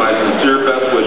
my sincere best wishes.